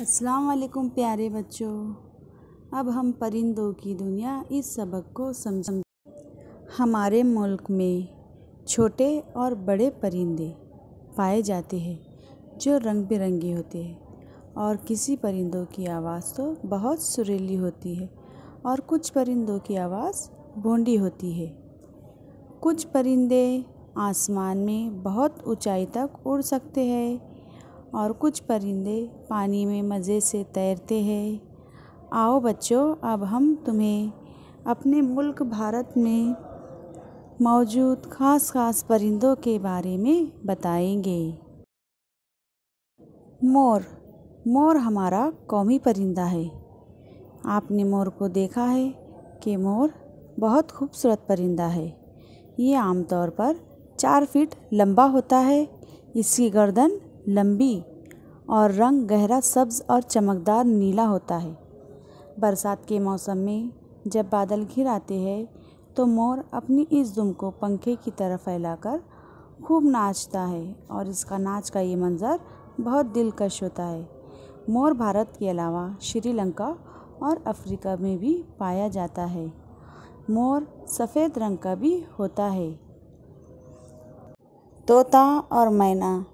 अस्सलाम वालेकुम प्यारे बच्चों। अब हम परिंदों की दुनिया इस सबक को समझ हमारे मुल्क में छोटे और बड़े परिंदे पाए जाते हैं, जो रंग बिरंगे होते हैं और किसी परिंदों की आवाज़ तो बहुत सुरीली होती है और कुछ परिंदों की आवाज़ भोंडी होती है। कुछ परिंदे आसमान में बहुत ऊंचाई तक उड़ सकते हैं और कुछ परिंदे पानी में मज़े से तैरते हैं। आओ बच्चों, अब हम तुम्हें अपने मुल्क भारत में मौजूद ख़ास ख़ास परिंदों के बारे में बताएँगे। मोर। मोर हमारा कौमी परिंदा है। आपने मोर को देखा है कि मोर बहुत खूबसूरत परिंदा है। ये आमतौर पर चार फीट लंबा होता है। इसकी गर्दन लंबी और रंग गहरा सब्ज़ और चमकदार नीला होता है। बरसात के मौसम में जब बादल घिर आते हैं तो मोर अपनी इस दुम को पंखे की तरह फैलाकर खूब नाचता है और इसका नाच का ये मंज़र बहुत दिलकश होता है। मोर भारत के अलावा श्रीलंका और अफ्रीका में भी पाया जाता है। मोर सफ़ेद रंग का भी होता है। तोता और मैना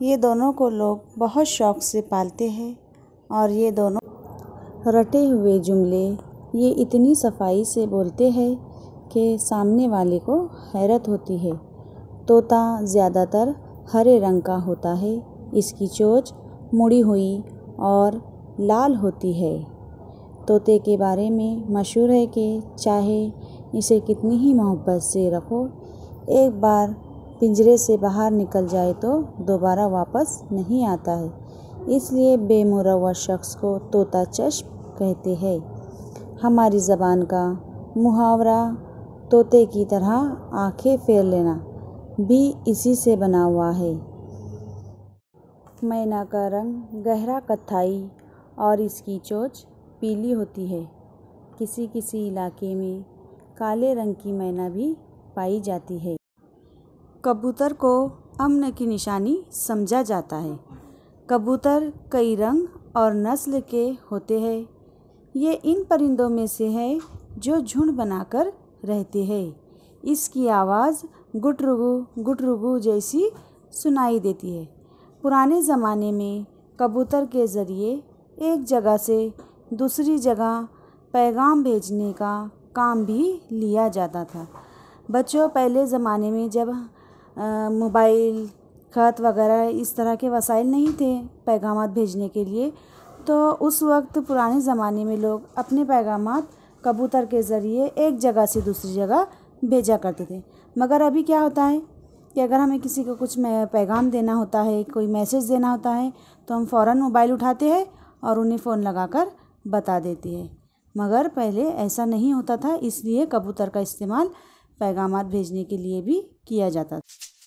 ये दोनों को लोग बहुत शौक़ से पालते हैं और ये दोनों रटे हुए जुमले ये इतनी सफ़ाई से बोलते हैं कि सामने वाले को हैरत होती है। तोता ज़्यादातर हरे रंग का होता है, इसकी चोच मुड़ी हुई और लाल होती है। तोते के बारे में मशहूर है कि चाहे इसे कितनी ही मोहब्बत से रखो, एक बार पिंजरे से बाहर निकल जाए तो दोबारा वापस नहीं आता है। इसलिए बेमुरवा शख्स को तोता चश्म कहते हैं। हमारी ज़बान का मुहावरा तोते की तरह आँखें फेर लेना भी इसी से बना हुआ है। मैना का रंग गहरा कत्थाई और इसकी चोच पीली होती है। किसी किसी इलाके में काले रंग की मैना भी पाई जाती है। कबूतर को अमन की निशानी समझा जाता है। कबूतर कई रंग और नस्ल के होते हैं। ये इन परिंदों में से है जो झुंड बनाकर रहते हैं। इसकी आवाज़ गुटरुगु गुटरुगु जैसी सुनाई देती है। पुराने ज़माने में कबूतर के ज़रिए एक जगह से दूसरी जगह पैगाम भेजने का काम भी लिया जाता था। बच्चों पहले ज़माने में जब मोबाइल, ख़त वगैरह इस तरह के वसाइल नहीं थे पैगाम भेजने के लिए। तो उस वक्त पुराने ज़माने में लोग अपने पैगाम कबूतर के ज़रिए एक जगह से दूसरी जगह भेजा करते थे। मगर अभी क्या होता है कि अगर हमें किसी को कुछ पैगाम देना होता है, कोई मैसेज देना होता है तो हम फ़ौर मोबाइल उठाते हैं और उन्हें फ़ोन लगाकर बता देते हैं। मगर पहले ऐसा नहीं होता था, इसलिए कबूतर का इस्तेमाल पैगाम भेजने के लिए भी किया जाता था।